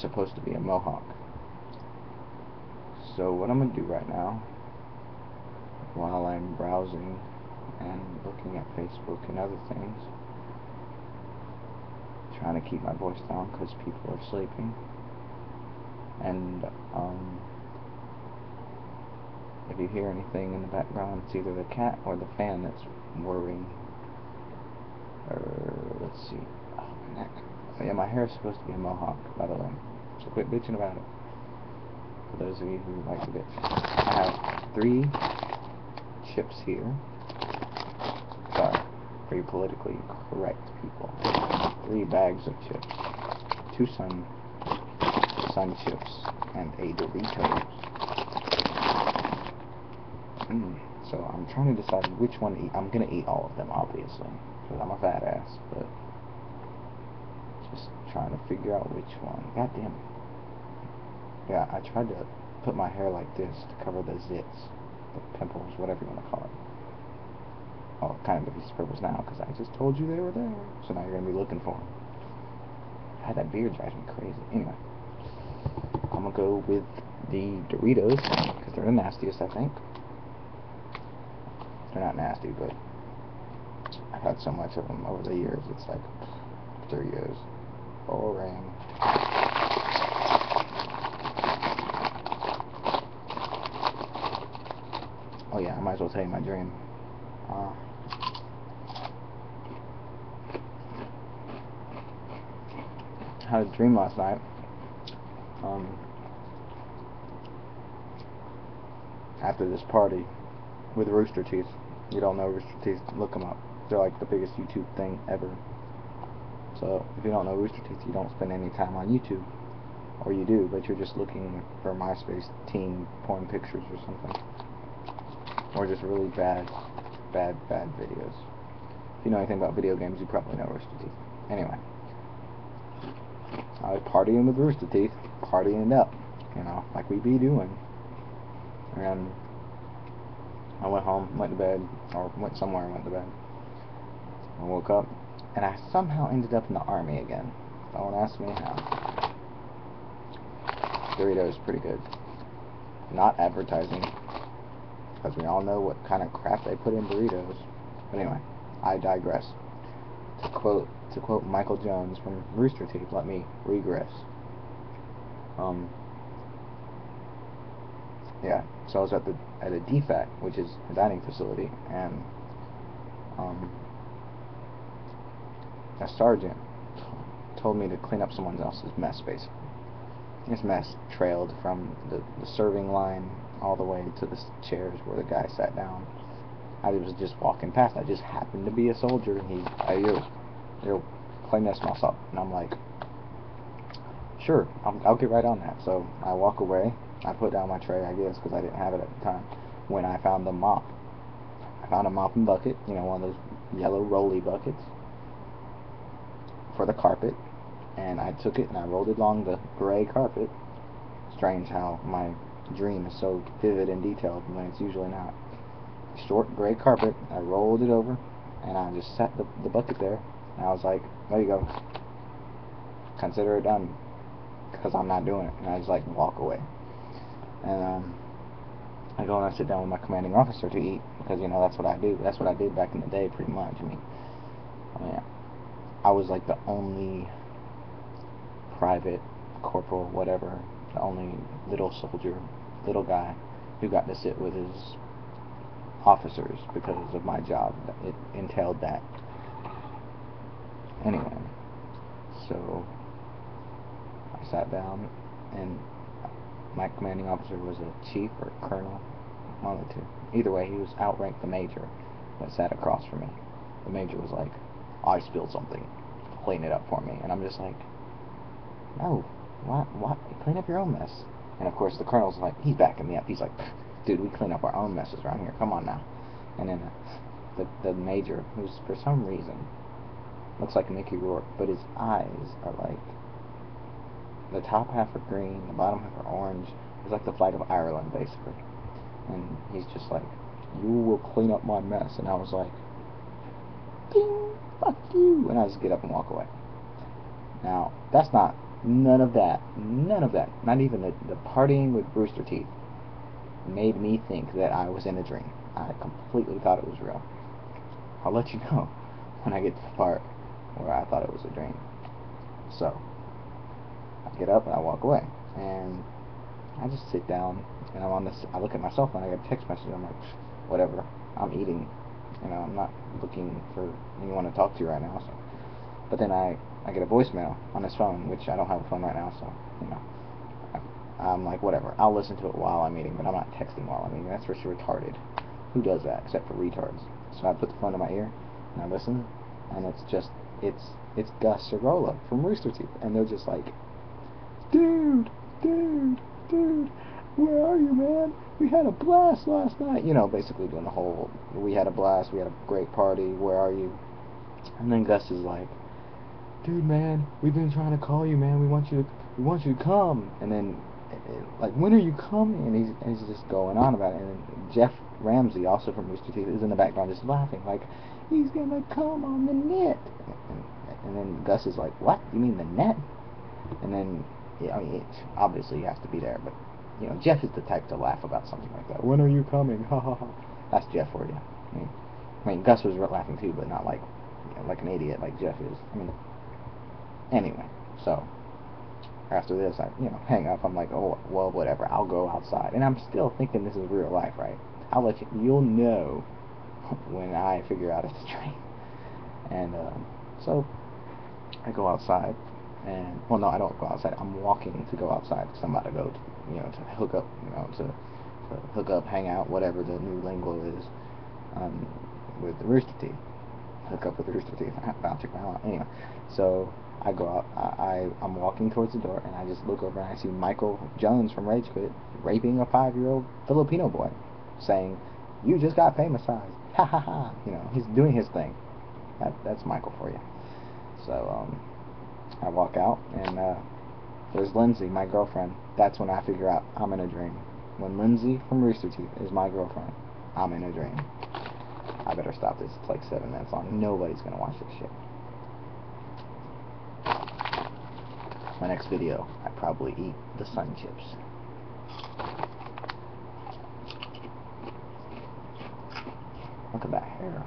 supposed to be a mohawk. So what I'm going to do right now, while I'm browsing and looking at Facebook and other things, trying to keep my voice down because people are sleeping, and um, if you hear anything in the background, it's either the cat or the fan that's whirring. Or, let's see. Oh, my neck. Oh, yeah, my hair is supposed to be a mohawk, by the way. So quit bitching about it. For those of you who like to bitch. I have three chips here. Sorry, for you politically correct people. Three bags of chips. Two sun, sun chips. And a Doritos. Mm. So I'm trying to decide which one to eat. I'm gonna eat all of them, obviously, because I'm a fat ass. But to figure out which one. God damn it. Yeah, I tried to put my hair like this to cover the zits, the pimples, whatever you want to call it. Oh, kind of defeats the purpose now, because I just told you they were there. So now you're gonna be looking for them. God, that beard drives me crazy. Anyway, I'm gonna go with the Doritos because they're the nastiest, I think. They're not nasty, but I've had so much of them over the years. It's like three years. Boring. Oh yeah, I might as well tell you my dream. Uh, had a dream last night. Um, after this party with Rooster Teeth. You don't know Rooster Teeth, look them up. They're like the biggest YouTube thing ever. So if you don't know Rooster Teeth, you don't spend any time on YouTube. Or you do, but you're just looking for MySpace teen porn pictures or something. Or just really bad, bad, bad videos. If you know anything about video games, you probably know Rooster Teeth. Anyway. I was partying with Rooster Teeth, partying up, you know, like we be doing. And I went home, went to bed, or went somewhere and went to bed. I woke up, and I somehow ended up in the army again. Don't ask me how. Doritos is pretty good. Not advertising, because we all know what kind of crap they put in burritos. But anyway, I digress. To quote to quote Michael Jones from Rooster Teeth, let me regress. Um, yeah, so I was at the at a DFAC, which is a dining facility, and um, a sergeant told me to clean up someone else's mess, basically. This mess trailed from the, the serving line all the way to the chairs where the guy sat down. I was just walking past. I just happened to be a soldier, and he, I, you, you, clean this mess up, and I'm like, sure, I'll, I'll get right on that. So I walk away. I put down my tray, I guess, because I didn't have it at the time. When I found the mop, I found a mop and bucket, you know, one of those yellow rolly buckets for the carpet, and I took it and I rolled it along the gray carpet. Strange how my dream is so vivid and detailed when it's usually not. Short gray carpet, I rolled it over, and I just set the, the bucket there, and I was like, there you go. Consider it done, because I'm not doing it. And I just like walk away. And um, I go and I sit down with my commanding officer to eat, because, you know, that's what I do. That's what I did back in the day, pretty much. I mean, I mean, I was like the only private, corporal, whatever, the only little soldier, little guy who got to sit with his officers because of my job. It entailed that. Anyway, so I sat down and my commanding officer was a chief or a colonel, one of the two. Either way, he was outranked the major that sat across from me. The major was like, I spilled something. Clean it up for me. And I'm just like, no, what, what? Clean up your own mess. And of course, the colonel's like, he's backing me up. He's like, dude, we clean up our own messes around here. Come on now. And then uh, the, the major, who's for some reason looks like Mickey Rourke, but his eyes are like the top half are green, the bottom half are orange. He's like the flag of Ireland, basically. And he's just like, you will clean up my mess. And I was like, ding, fuck you. And I just get up and walk away. Now, that's not None of that. None of that. Not even the, the partying with Rooster Teeth made me think that I was in a dream. I completely thought it was real. I'll let you know when I get to the part where I thought it was a dream. So, I get up and I walk away. And I just sit down and I'm on this, I look at my cell phone, I get a text message, I'm like, whatever, I'm eating. You know, I'm not looking for anyone to talk to right now. So. But then I, I get a voicemail on this phone, which I don't have a phone right now, so, you know. I'm like, whatever, I'll listen to it while I'm eating, but I'm not texting while I'm eating. That's for sure retarded. Who does that, except for retards? So I put the phone to my ear, and I listen, and it's just, it's, it's Gus Sirola from Rooster Teeth, and they're just like, dude, dude, dude, where are you, man? We had a blast last night. You know, basically doing the whole, we had a blast, we had a great party, where are you? And then Gus is like, dude, man, we've been trying to call you, man. We want you to, we want you to come. And then, like, when are you coming? And he's, and he's just going on about it. And then Geoff Ramsey, also from Rooster Teeth, is in the background just laughing, like, he's gonna come on the net. And, and then Gus is like, what? You mean the net? And then, yeah, I mean, obviously he has to be there, but you know, Geoff is the type to laugh about something like that. When are you coming? Ha ha ha. That's Geoff for you. I mean, I mean, Gus was laughing too, but not like, you know, like an idiot like Geoff is. I mean, anyway, so after this, I, you know, hang up. I'm like, oh, well, whatever. I'll go outside, and I'm still thinking this is real life, right? I'll let you. You'll know when I figure out it's a dream. And um, so I go outside, and well, no, I don't go outside. I'm walking to go outside because I'm about to go, to, you know, to hook up, you know, to, to hook up, hang out, whatever the new lingo is, um, with the Rooster Teeth. Hook up with the Rooster Teeth. I'll my out. Anyway, so I go out. I, I I'm walking towards the door, and I just look over and I see Michael Jones from Rage Quit raping a five-year-old Filipino boy, saying, "You just got famousized." Ha ha ha. You know, he's doing his thing. That that's Michael for you. So um. I walk out, and uh, there's Lindsay, my girlfriend. That's when I figure out I'm in a dream. When Lindsay from Rooster Teeth is my girlfriend, I'm in a dream. I better stop this. It's like seven minutes long. Nobody's gonna watch this shit. My next video, I probably eat the sun chips. Look at that hair.